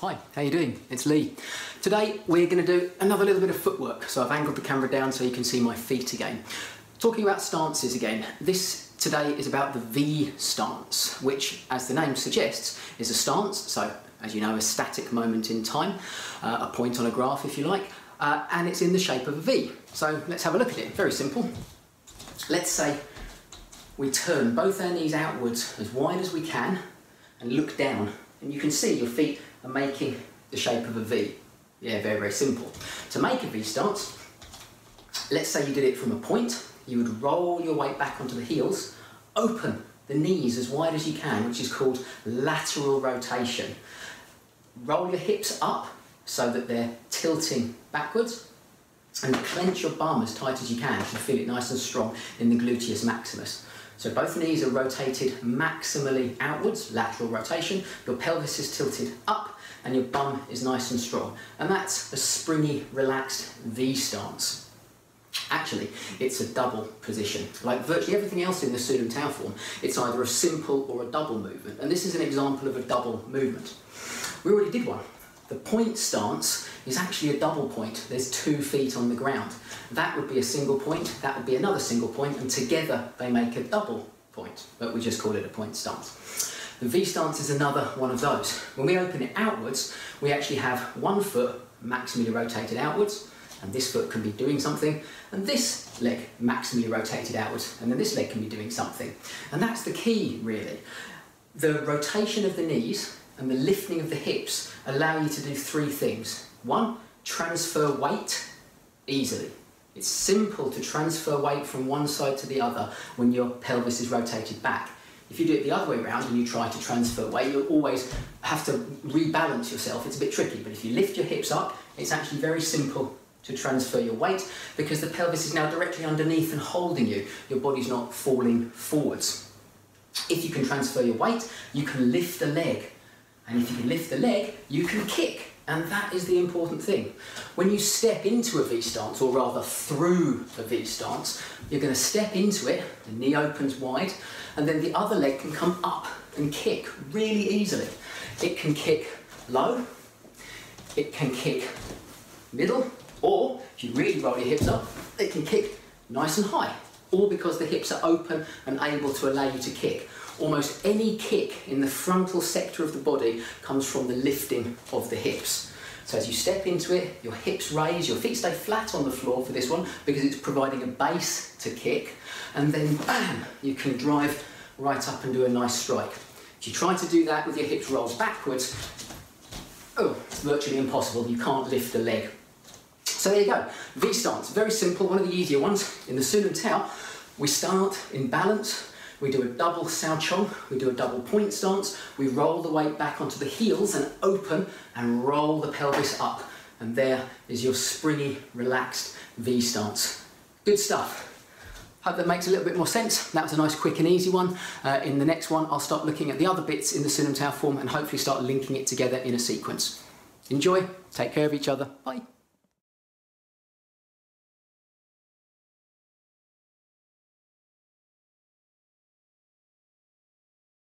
Hi, how are you doing? It's Lee. Today we're going to do another little bit of footwork. So I've angled the camera down so you can see my feet again. Talking about stances again, this today is about the V stance, which as the name suggests is a stance, so as you know a static moment in time, uh, a point on a graph if you like, uh, and it's in the shape of a V. So let's have a look at it, very simple. Let's say we turn both our knees outwards as wide as we can and look down and you can see your feet are making the shape of a V. Yeah, very, very simple. To make a V stance, let's say you did it from a point, you would roll your weight back onto the heels, open the knees as wide as you can, which is called lateral rotation. Roll your hips up so that they're tilting backwards and clench your bum as tight as you can to feel it nice and strong in the gluteus maximus. So both knees are rotated maximally outwards, lateral rotation. Your pelvis is tilted up and your bum is nice and strong. And that's a springy, relaxed V stance. Actually, it's a double position. Like virtually everything else in the and Tao form, it's either a simple or a double movement. And this is an example of a double movement. We already did one. The point stance is actually a double point. There's two feet on the ground. That would be a single point, that would be another single point, and together they make a double point, but we just call it a point stance. The V stance is another one of those. When we open it outwards, we actually have one foot maximally rotated outwards, and this foot can be doing something, and this leg maximally rotated outwards, and then this leg can be doing something. And that's the key, really. The rotation of the knees and the lifting of the hips allow you to do three things. One, transfer weight easily. It's simple to transfer weight from one side to the other when your pelvis is rotated back. If you do it the other way around and you try to transfer weight, you'll always have to rebalance yourself. It's a bit tricky, but if you lift your hips up, it's actually very simple to transfer your weight because the pelvis is now directly underneath and holding you. Your body's not falling forwards. If you can transfer your weight, you can lift the leg and if you can lift the leg, you can kick. And that is the important thing. When you step into a V stance, or rather through a V stance, you're going to step into it, the knee opens wide, and then the other leg can come up and kick really easily. It can kick low, it can kick middle, or if you really roll your hips up, it can kick nice and high, all because the hips are open and able to allow you to kick almost any kick in the frontal sector of the body comes from the lifting of the hips. So as you step into it, your hips raise, your feet stay flat on the floor for this one because it's providing a base to kick, and then bam, you can drive right up and do a nice strike. If you try to do that with your hips rolled backwards, oh, it's virtually impossible. You can't lift the leg. So there you go, V stance, very simple, one of the easier ones. In the Siu Nim Tao, we start in balance, we do a double Sao Chong, we do a double point stance, we roll the weight back onto the heels and open and roll the pelvis up. And there is your springy, relaxed V stance. Good stuff. Hope that makes a little bit more sense. That was a nice quick and easy one. Uh, in the next one, I'll start looking at the other bits in the Siu Nim Tao form and hopefully start linking it together in a sequence. Enjoy, take care of each other, bye.